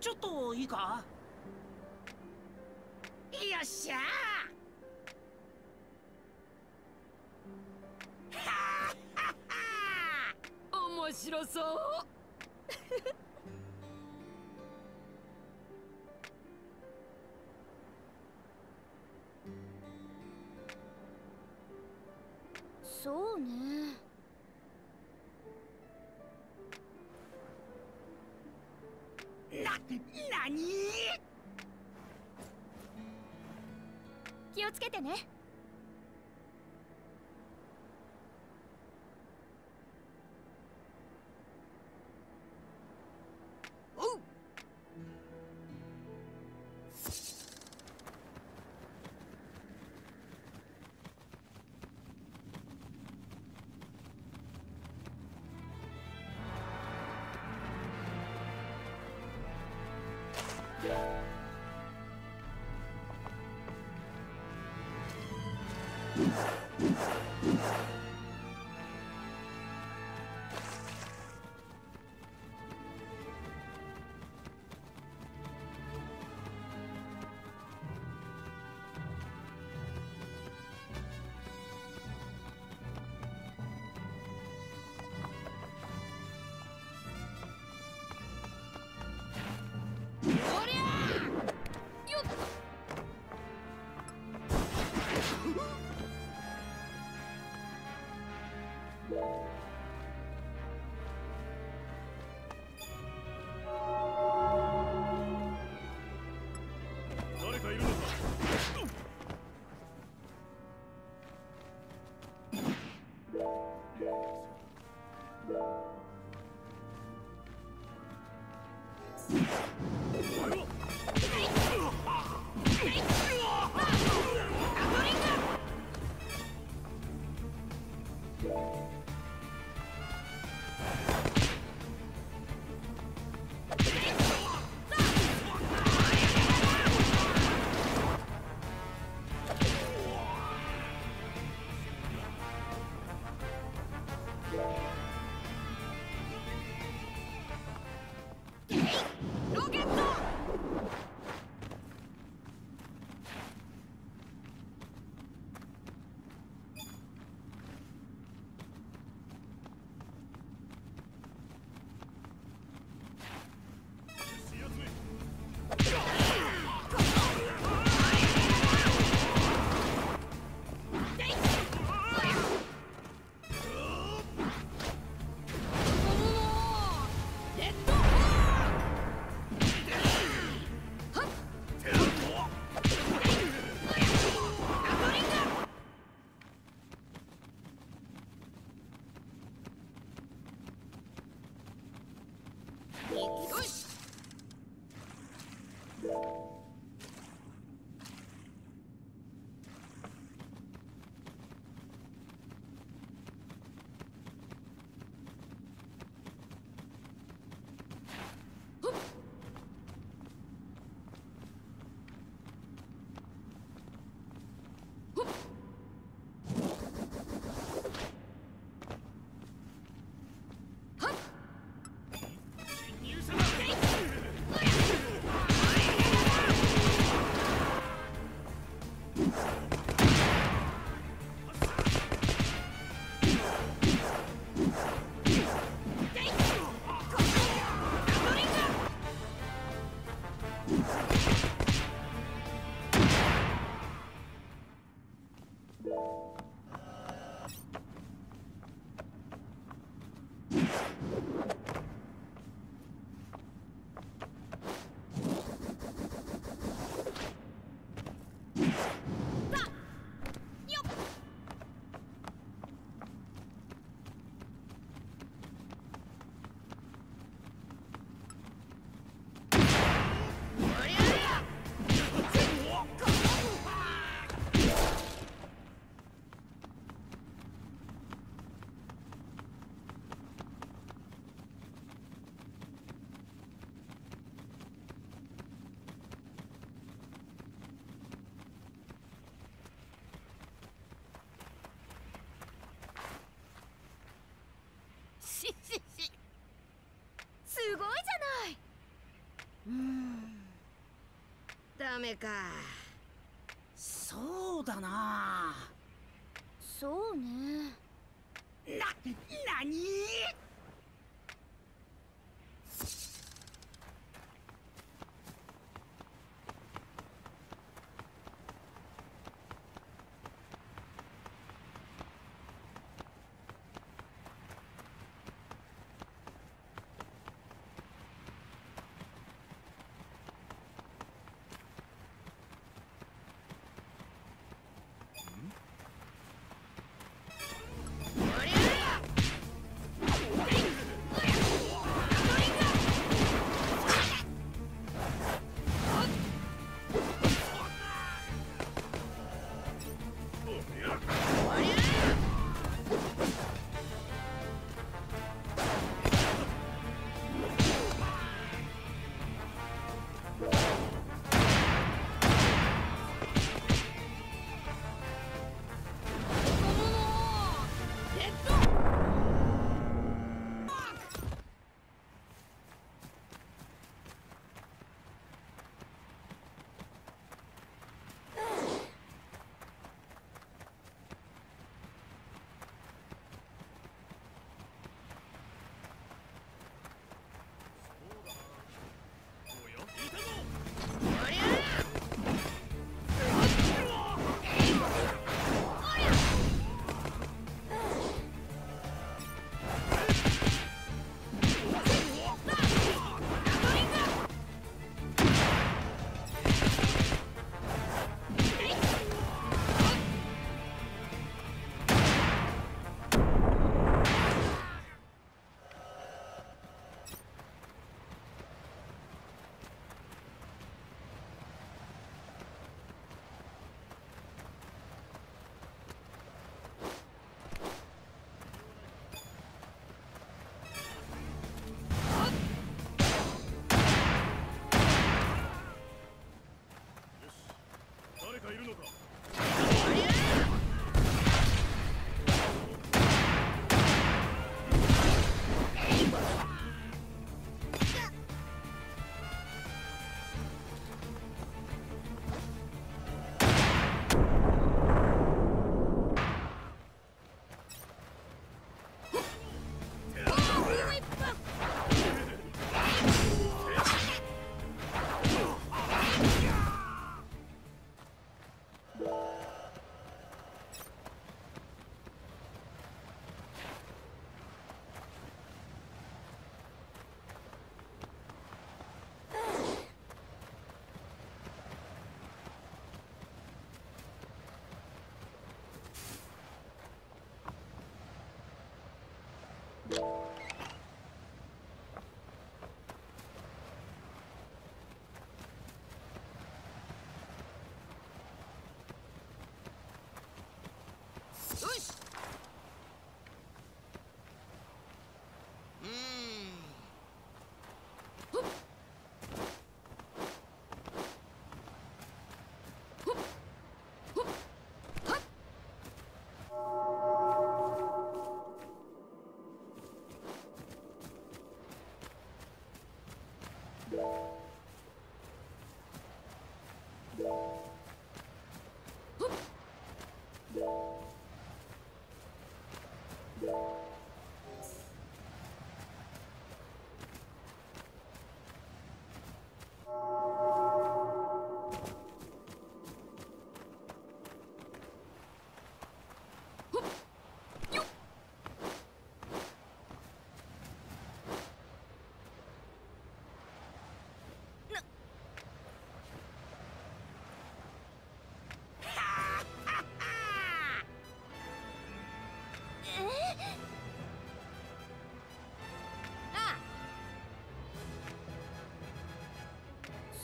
ちょっといいか？よっしゃ面白そうそう！てね。お Yeah. メか。そうだな。そうね。なな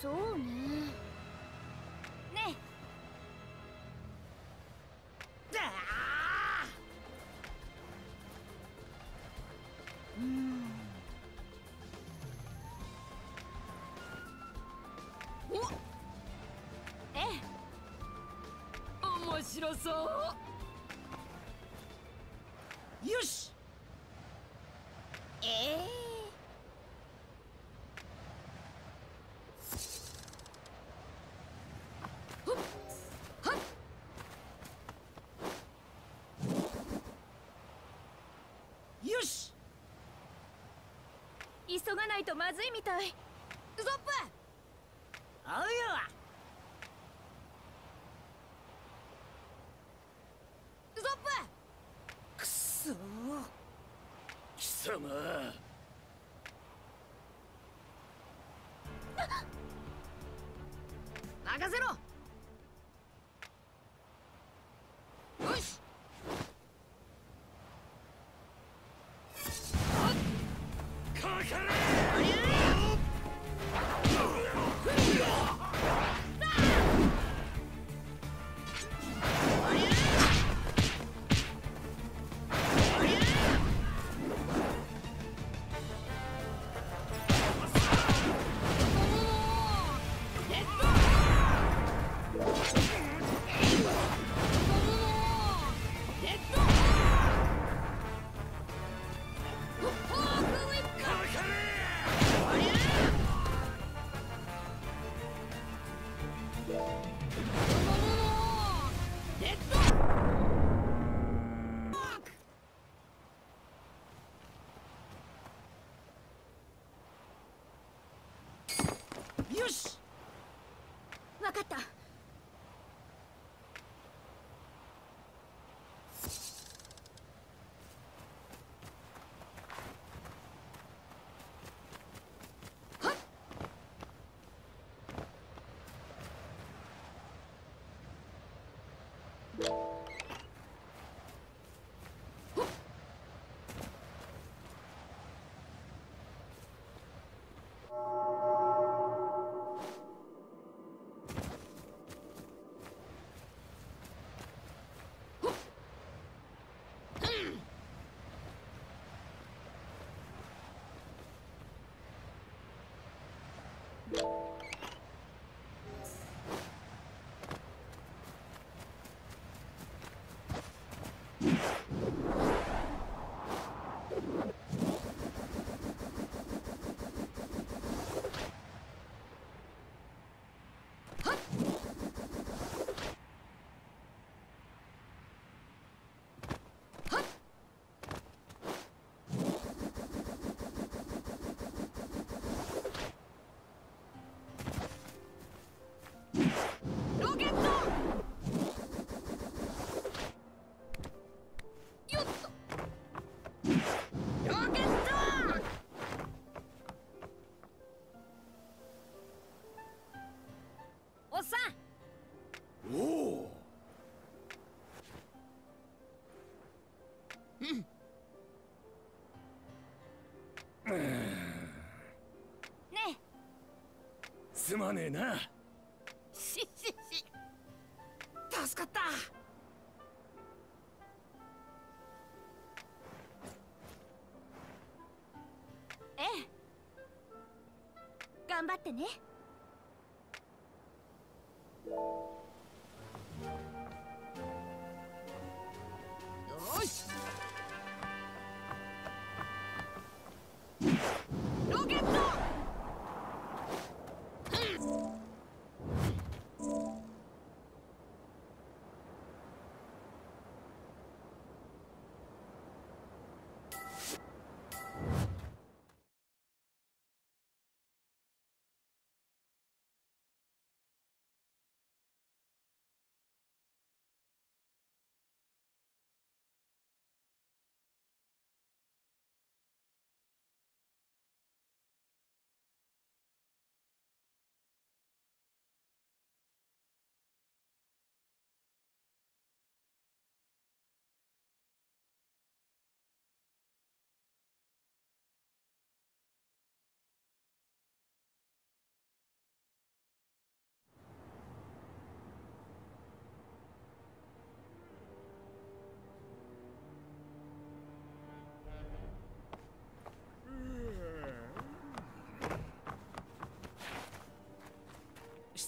そうね。ね。だうんええ。面白そう。急がないとまずいみたい。ウソップ。おうよから you すまねえな。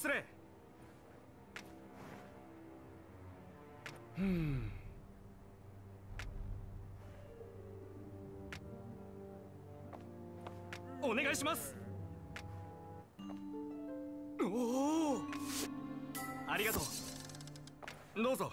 失礼。うん。お願いします。おお。ありがとう。どうぞ。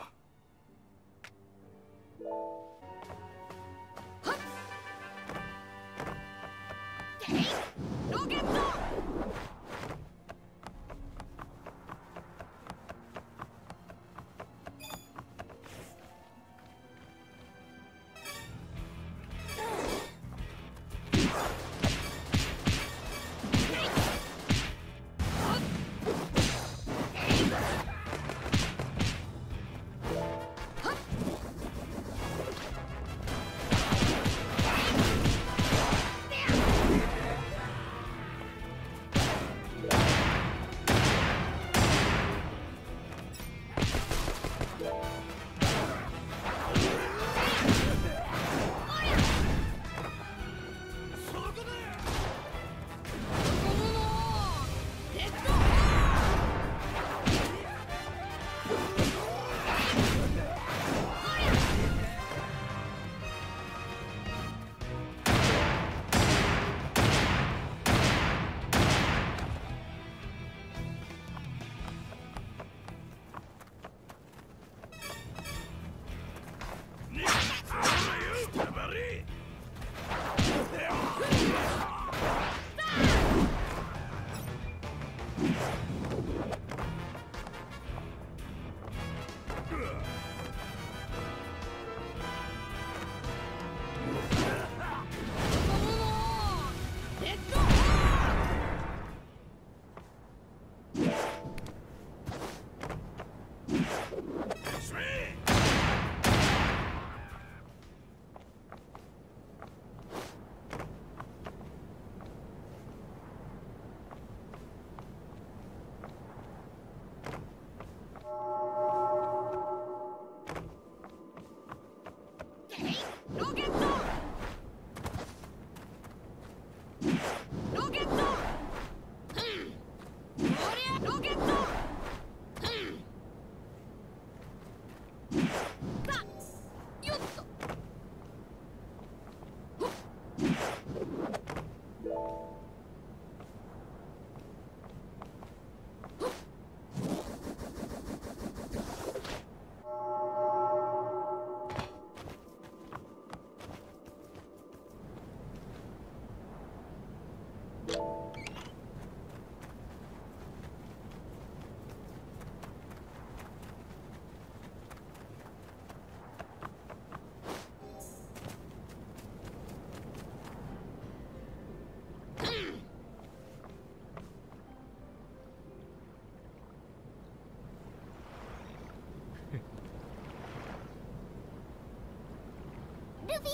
ルビー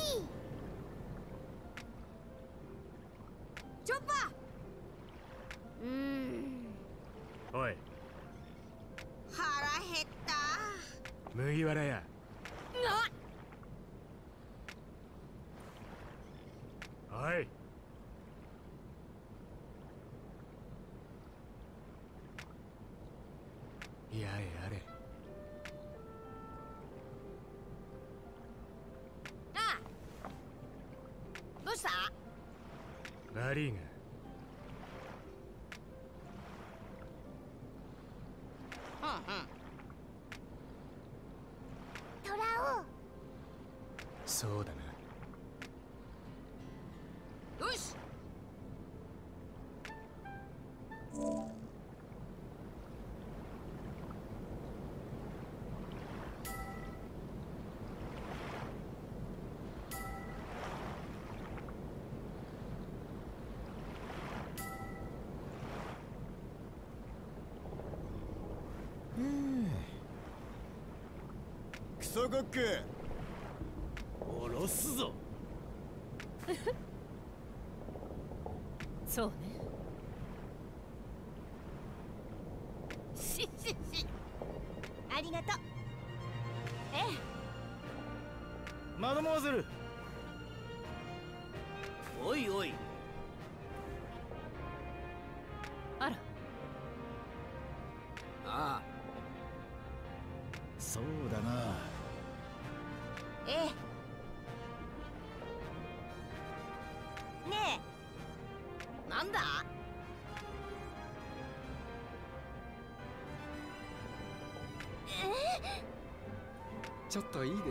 チョッパうーんそうだなソコック下ろすぞ。そうね。しししありがとう。え。マドモアゼル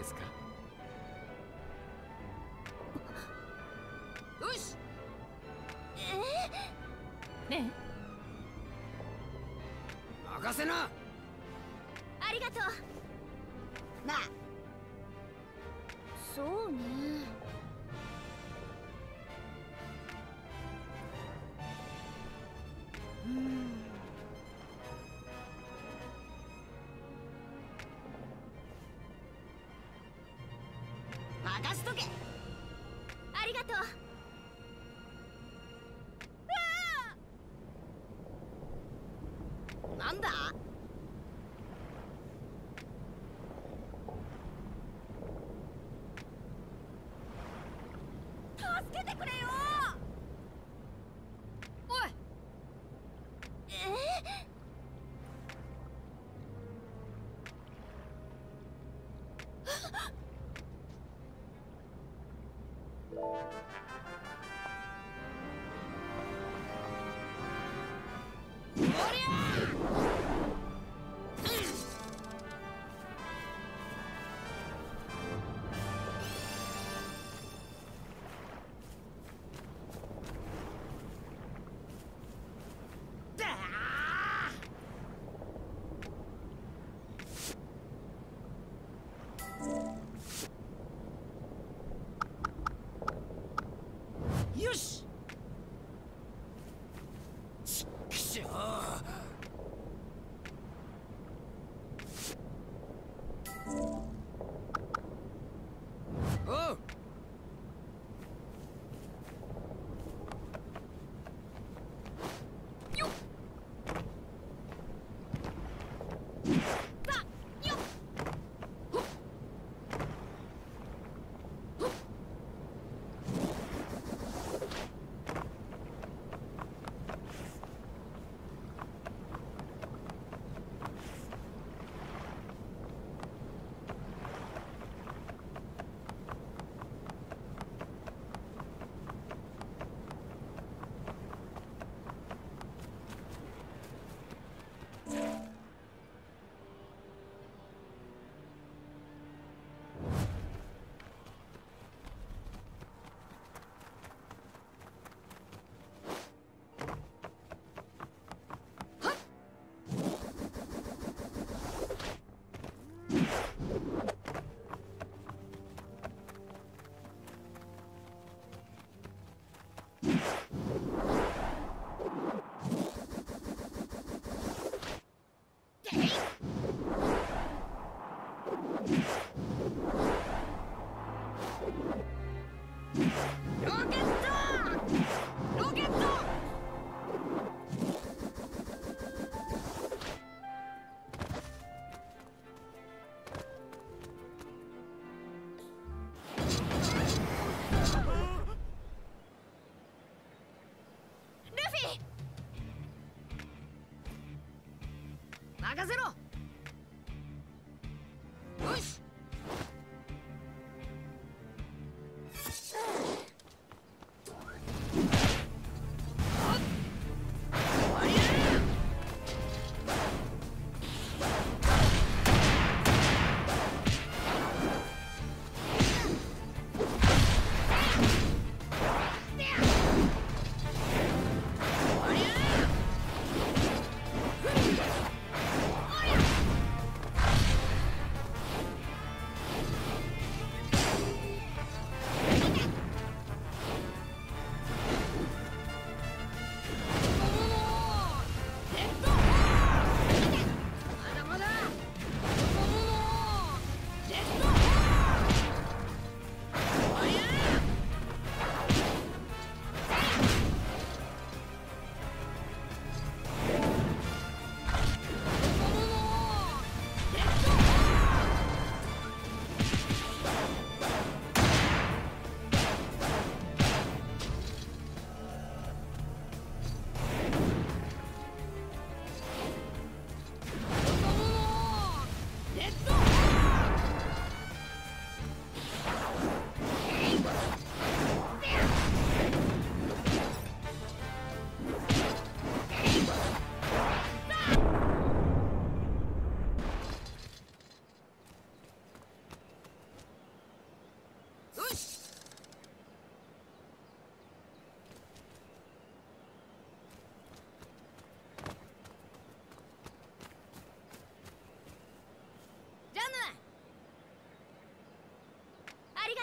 ですか？よし。ね任せな。えありがとう。なあ。そうねだ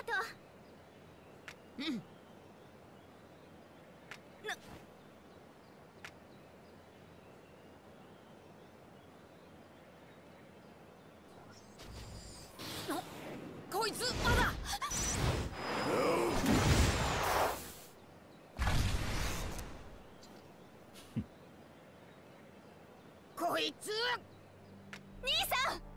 と。ううん。な。こいつまだ。こいつ。兄さん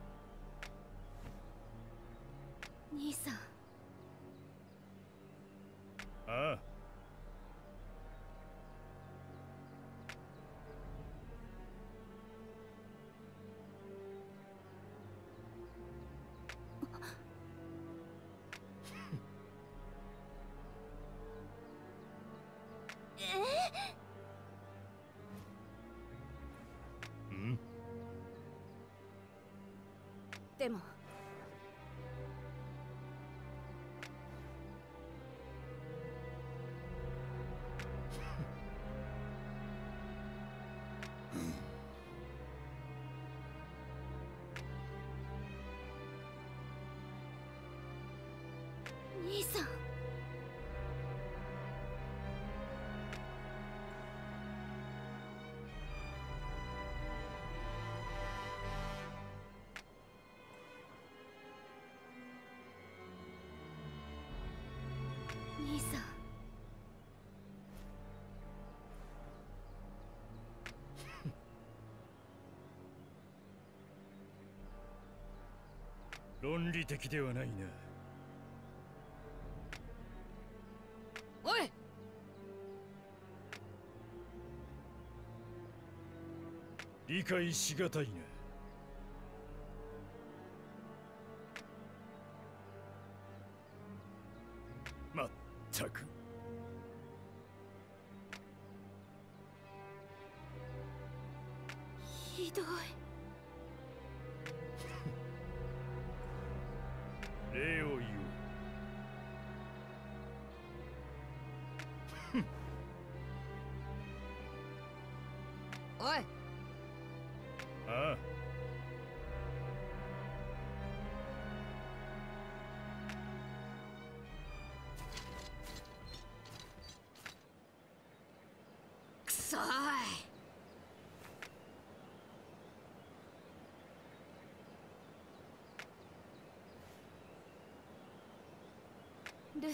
でも。論理的ではないな。おい！理解しがたいな礼を言おう。おい。ル